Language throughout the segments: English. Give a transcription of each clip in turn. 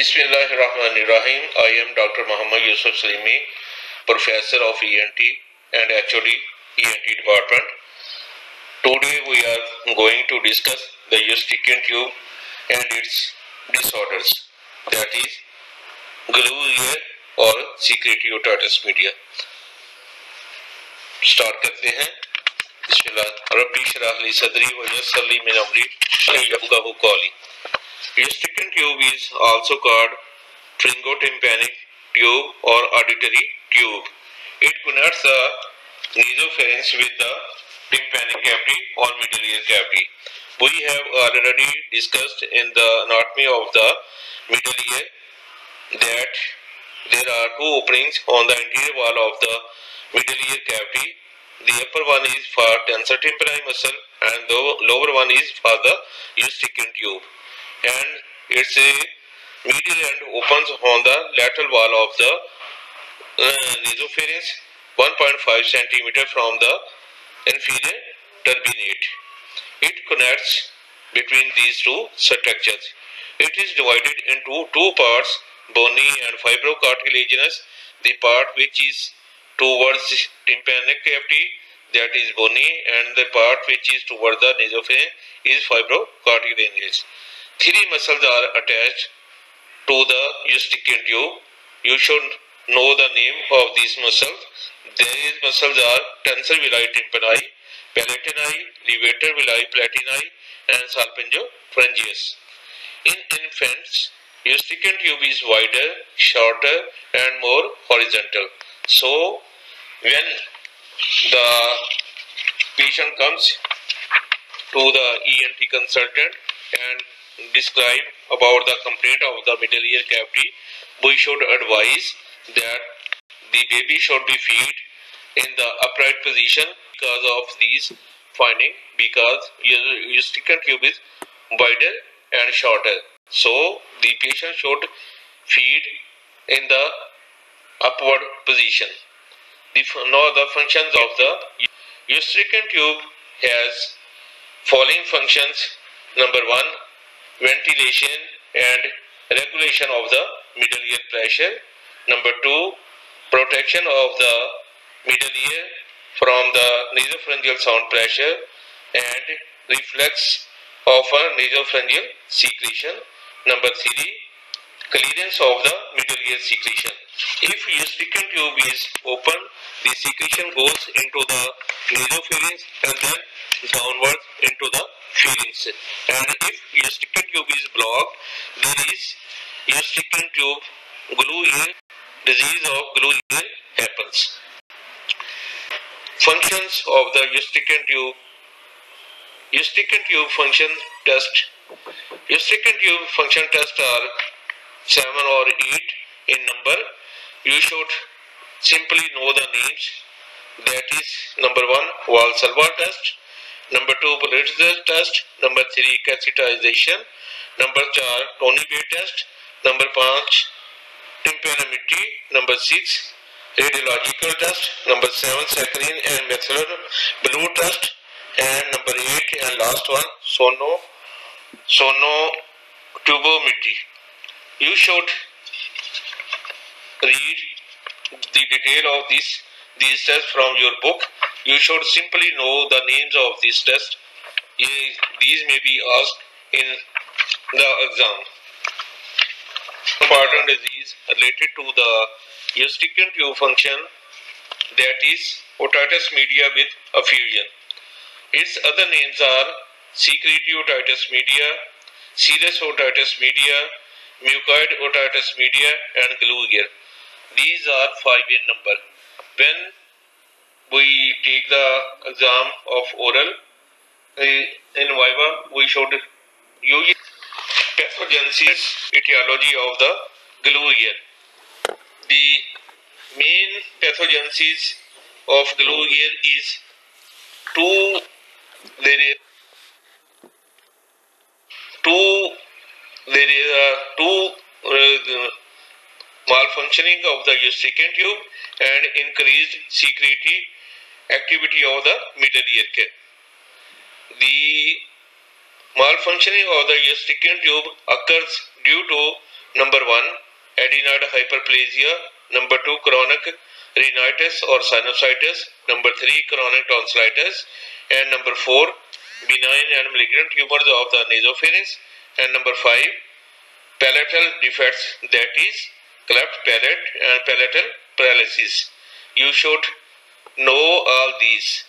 Bismillahirrahmanirrahim. I am Dr. Muhammad Yusuf Salimi, Professor of ENT and HOD ENT Department. Today we are going to discuss the Eustachian tube and its disorders. That is glue ear और secretory otitis media. Start करते हैं बिस्मिल्लाह रब्बी शराह ली सदरी व यस्सर ली मिन अमरी यफ्क़हू कौली Eustachian tube is also called pharyngotympanic tube or auditory tube. It connects the nasopharynx with the tympanic cavity or middle ear cavity. We have already discussed in the anatomy of the middle ear that there are two openings on the anterior wall of the middle ear cavity. The upper one is for tensor tympani muscle and the lower one is for the Eustachian tube and its medial end opens on the lateral wall of the uh, nasopharynx 1.5 centimeter from the inferior turbinate. It connects between these two structures. It is divided into two parts, bony and fibrocartilaginous. The part which is towards tympanic cavity that is bony and the part which is towards the nasopharynx is fibrocartilaginous. Three muscles are attached to the Eustachian tube. You should know the name of these muscles. These muscles are tensor veli tympani, palatini, levator veli palatini, and salpingopharyngeus. In infants, Eustachian tube is wider, shorter, and more horizontal. So, when the patient comes to the ENT consultant and describe about the complaint of the middle ear cavity, we should advise that the baby should be fed in the upright position because of these finding because your Eustachian tube is wider and shorter. So the patient should feed in the upward position. The, now the functions of the Eustachian tube has following functions. Number one, ventilation and regulation of the middle ear pressure. Number two, protection of the middle ear from the nasopharyngeal sound pressure and reflex of a nasopharyngeal secretion. Number three, clearance of the middle ear secretion. If Eustachian tube is open, the secretion goes into the nasopharynx and then downwards into the pharynx. And if Eustachian tube is blocked, there is Eustachian tube glue ear disease of glue ear happens. Functions of the Eustachian tube. Eustachian tube function test. Eustachian tube function test are seven or eight in number. You should simply know the names. That is number one, wall Valsalva test. Number two, Politzer test. Number three, catheterization. Number four, Bay test. Number five, tympanometry. Number six, radiological test. Number seven, saccharine and methyl blue test. And number eight and last one, sono, sono tubometry. You should read the detail of this these tests from your book. You should simply know the names of these tests. These may be asked in the exam. Important disease related to the Eustachian tube function that is otitis media with effusion. Its other names are secretory otitis media, serous otitis media, mucoid otitis media and glue ear. These are five in number. When we take the exam of oral in Viva, we should use pathogenesis etiology of the glue ear. The main pathogenesis of glue ear is two there two there is uh, two uh, malfunctioning of the Eustachian tube and increased secretory activity of the middle ear. The malfunctioning of the Eustachian tube occurs due to Number 1, adenoid hyperplasia. Number 2, chronic rhinitis or sinusitis. Number 3, chronic tonsillitis. And number 4, benign and malignant tumors of the nasopharynx. And number 5, palatal defects that is cleft palate and palatal paralysis. You should know all these.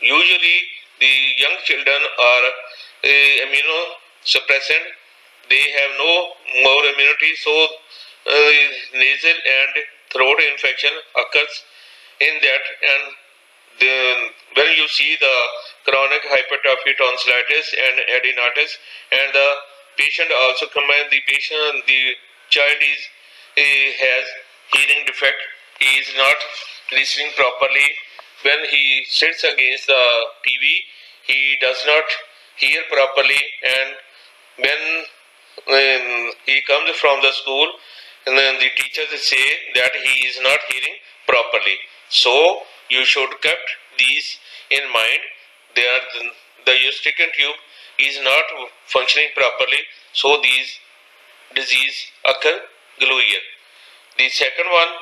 Usually the young children are uh, immunosuppressant. They have no more immunity so uh, nasal and throat infection occurs in that and the, when you see the chronic hypertrophy, tonsillitis and adenitis and the patient also combine the patient the child is uh, has hearing defect he is not listening properly. When he sits against the tv he does not hear properly. And when, when he comes from the school and then the teachers say that he is not hearing properly. So you should keep these in mind. They are the, the eustachian tube is not functioning properly. So these disease occur glue the second one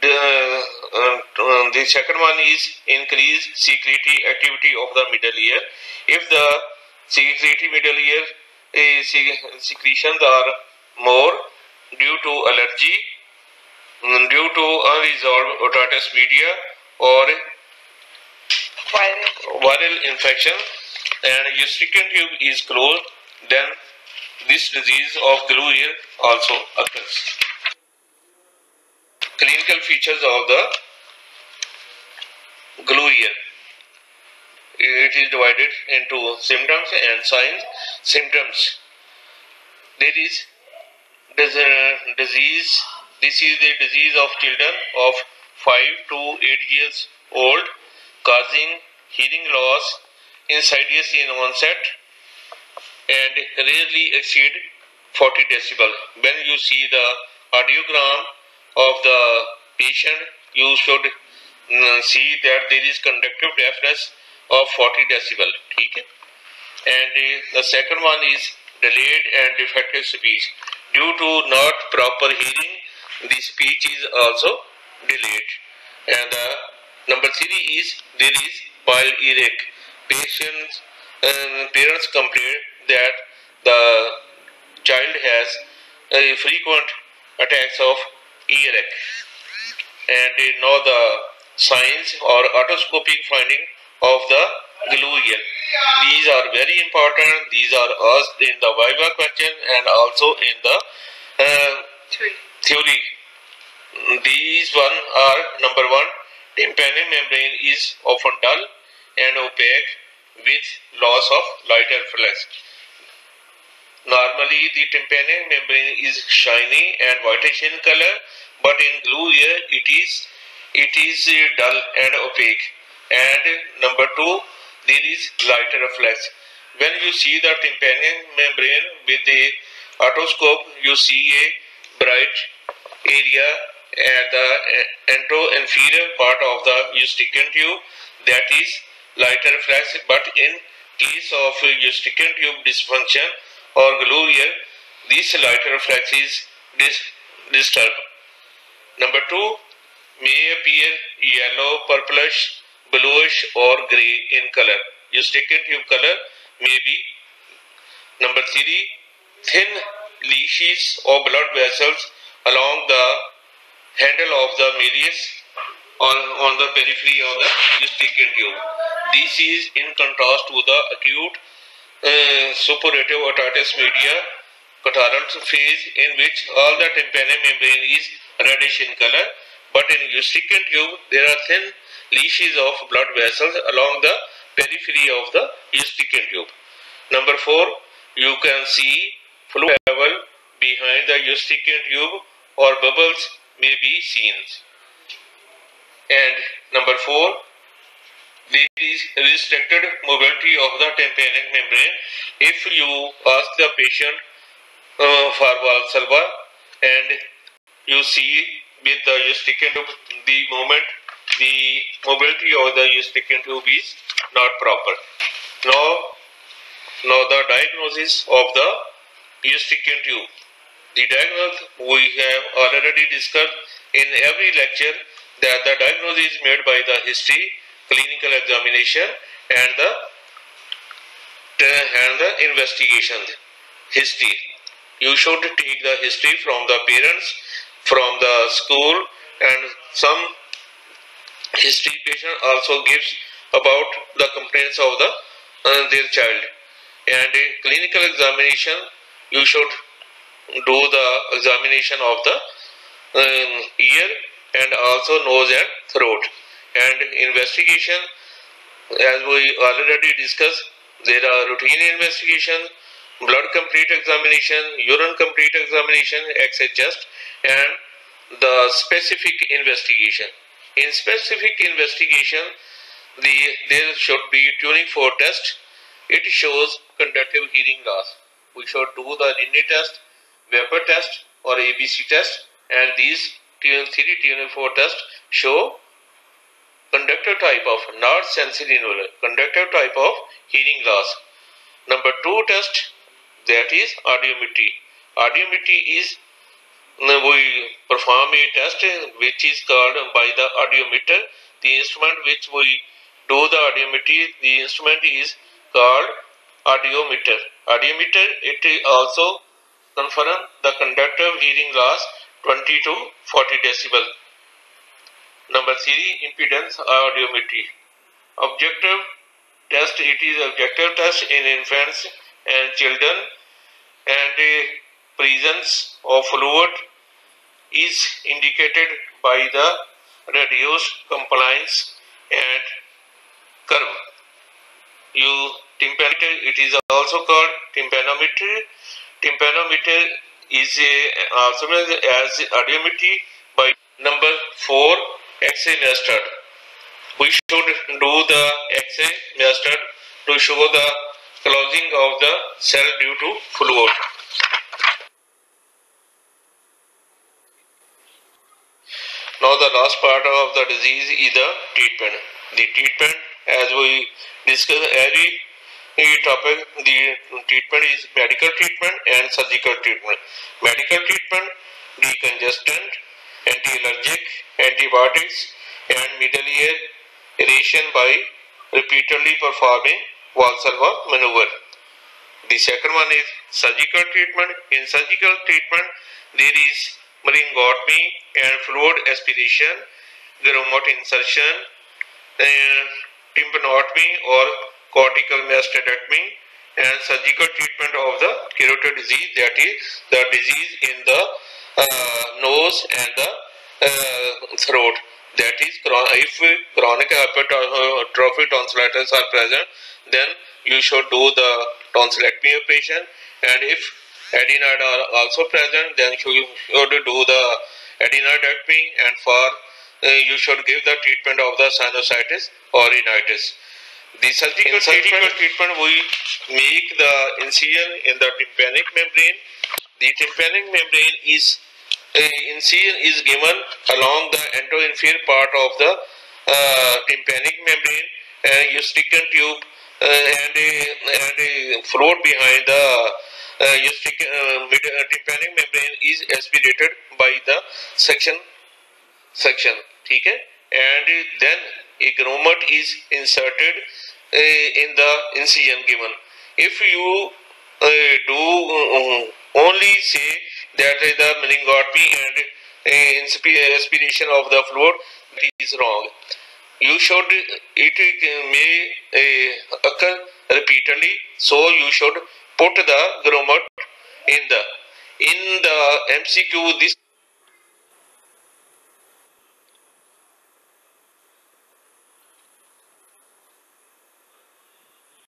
the, uh, the second one is increased secretory activity of the middle ear. If the secretory middle ear uh, secretions are more due to allergy, mm, due to unresolved otitis media or viral, viral infection and eustachian tube is closed, then this disease of glue ear also occurs clinical features of the glue ear. It is divided into symptoms and signs. Symptoms. There is disease. This is the disease of children of 5 to 8 years old causing hearing loss insidious in onset and rarely exceed 40 decibel. When you see the audiogram of the patient, you should mm, see that there is conductive deafness of 40 decibel. Okay? And uh, the second one is delayed and defective speech. Due to not proper hearing, the speech is also delayed. And the number three is there is bile earache. Patients, um, parents complain that the child has uh, frequent attacks of earache and know the signs or otoscopic finding of the glue. These are very important. These are asked in the Viva question and also in the uh, theory. These one are number one, tympanic membrane is often dull and opaque with loss of light and flesh. Normally, the tympanic membrane is shiny and whitish in color, but in glue ear, it is it is uh, dull and opaque. And number two, there is lighter reflex. When you see the tympanic membrane with the otoscope, you see a bright area at the uh, anto-inferior part of the eustachian tube that is lighter reflex. But in case of eustachian tube dysfunction, or glue this lighter light reflexes dis disturb. Number two, may appear yellow, purplish, bluish or grey in color. Eustachian tube color may be. Number three, thin leashes or blood vessels along the handle of the malleus or on the periphery of the Eustachian tube. This is in contrast to the acute uh, suppurative otitis media catarrhal phase in which all the tympanic membrane is reddish in color but in eustachian tube there are thin leashes of blood vessels along the periphery of the eustachian tube. Number 4 you can see fluid level behind the eustachian tube or bubbles may be seen. And number 4 there is restricted mobility of the tympanic membrane. If you ask the patient uh, for Valsalva and you see with the eustachian tube the moment the mobility of the eustachian tube is not proper. Now, now the diagnosis of the eustachian tube. The diagnosis we have already discussed in every lecture that the diagnosis is made by the history, clinical examination and the and the investigation history. You should take the history from the parents, from the school and some history patient also gives about the complaints of the uh, their child. And a clinical examination you should do the examination of the um, ear and also nose and throat. And investigation as we already discussed there are routine investigation blood complete examination urine complete examination x-ray chest and the specific investigation. In specific investigation the there should be tuning fork test. It shows conductive hearing loss. We should do the Rinne test Weber test or ABC test and these three tuning fork tests show conductive type of not sensory neural conductive type of hearing loss. Number two test that is audiometry audiometry is we perform a test which is called by the audiometer the instrument which we do the audiometry the instrument is called audiometer audiometer it also confirm the conductive hearing loss 20 to 40 decibel. Number 3 impedance audiometry. Objective test it is objective test in infants children and a presence of fluid is indicated by the reduced compliance and curve. You tympanometer it is also called tympanometry. Tympanometer is also known as audiometry by number 4 X-ray method. We should do the X-ray method to show the closing of the cell due to full fluid. Now the last part of the disease is the treatment. The treatment as we discussed every topic the treatment is medical treatment and surgical treatment. Medical treatment decongestant, anti-allergic, antibiotics and middle ear aeration by repeatedly performing Valsalva maneuver. The second one is surgical treatment. In surgical treatment there is myringotomy and fluid aspiration, grommet insertion, and tympanotomy or cortical mastoidectomy and surgical treatment of the carotid disease that is the disease in the uh, nose and the throat. That is if chronic hypertrophic tonsillitis are present then you should do the tonsillectomy operation. And if adenoid are also present then you should do the adenoidectomy. And for uh, you should give the treatment of the sinusitis or rhinitis. The surgical, surgical treatment, we make the incision in the tympanic membrane. The tympanic membrane is incision is given along the endoinferior part of the uh, tympanic membrane and stick tube uh, and, a, and a fluid behind the uh, stick uh, uh, tympanic membrane is aspirated by the section section okay and then a grommet is inserted uh, in the incision given. If you uh, do uh, only say that the myringotomy and aspiration of the fluid is wrong. You should, it may occur repeatedly, so you should put the grommet in the, in the MCQ this